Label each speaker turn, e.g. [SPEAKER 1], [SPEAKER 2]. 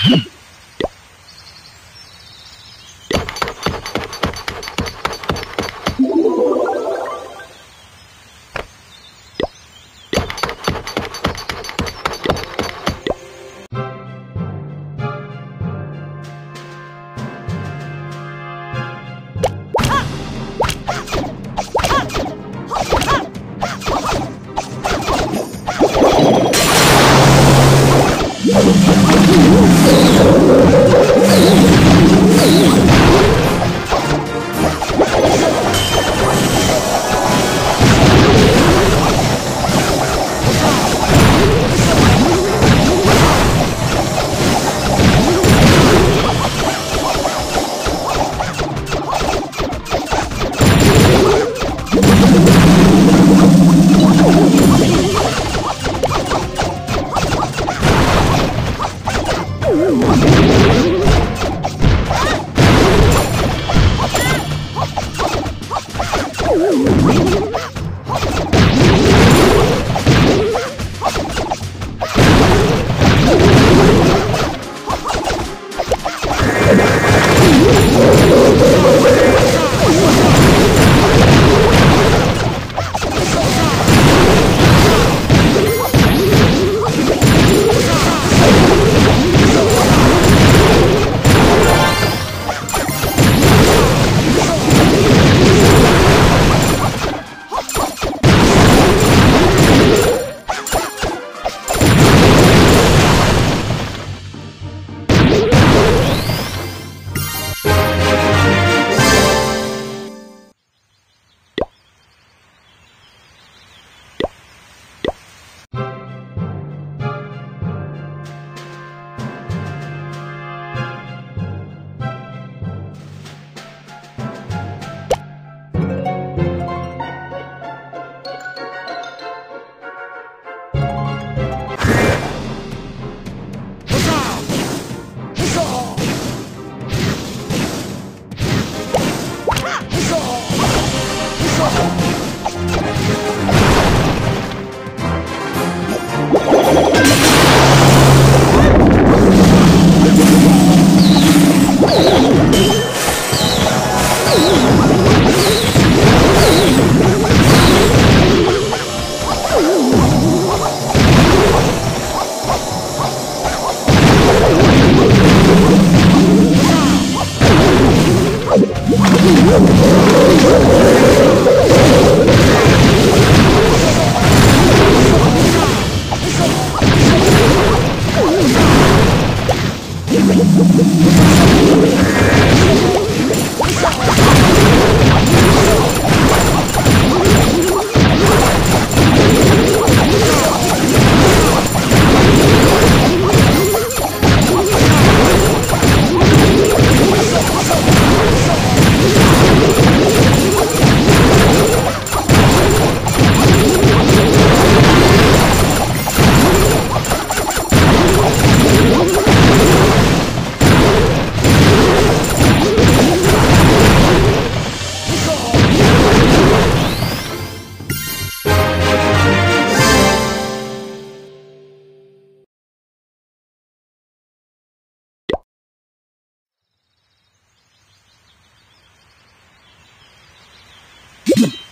[SPEAKER 1] Hmm. Bye.